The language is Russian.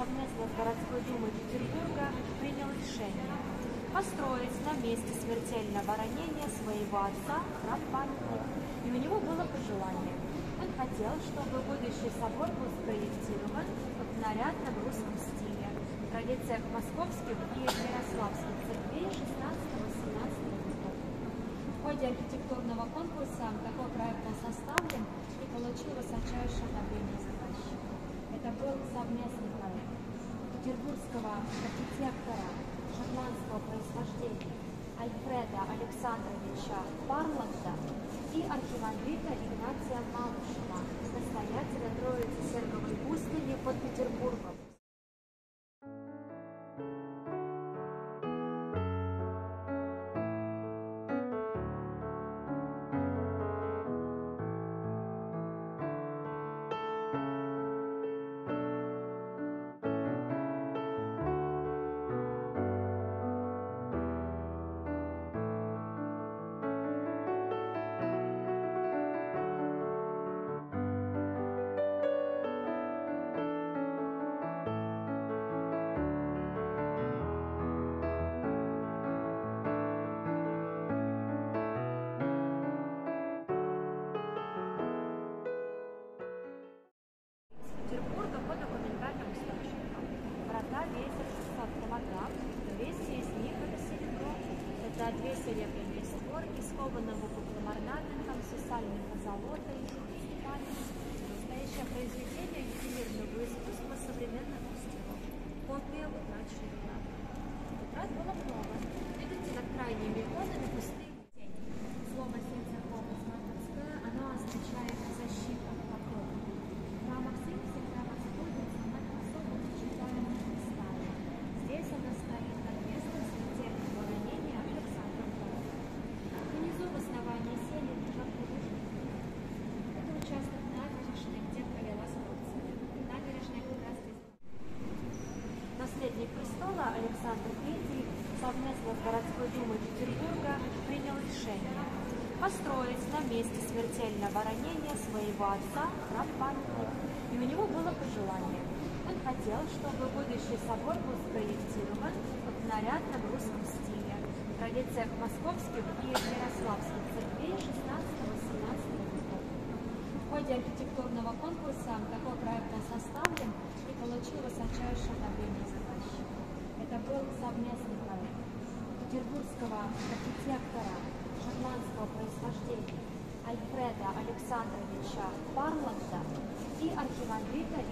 совместно с городской думой Петербурга принял решение построить на месте смертельного ранения своего отца храм памяти. И у него было пожелание. Он хотел, чтобы будущий собор был спроектирован в нарядном русском стиле, в традициях московских и ярославских церквей 16-18 веков. В ходе архитектурного конкурса такой проект был составлен и получил одобрение заказчика. Это был совместный проект петербургского архитектора шотландского происхождения Альфреда Александровича Парланда и архимандрита Игнатия Малышева, настоятеля Троицы Серговой пустыни под Петербургом. Это две серебряные створки, скованные выпуклым орнаментом, с сальной позолотой. Настоящее произведение ювелирного искусства современных мастеров. Копия утраченного. Утрат было много. Видите, над крайними иконами пустые Наследник престола Александр III совместно с городской думой Петербурга принял решение построить на месте смертельного ранения своего отца храм памяти. И у него было пожелание. Он хотел, чтобы будущий собор был спроектирован в нарядном русском стиле, в традициях московских и ярославских церквей 16-18 веков. В ходе архитектурного конкурса такой проект был составлен и получил высочайшее одобрение проект петербургского архитектора шотландского происхождения Альфреда Александровича Парланда и архимандрита.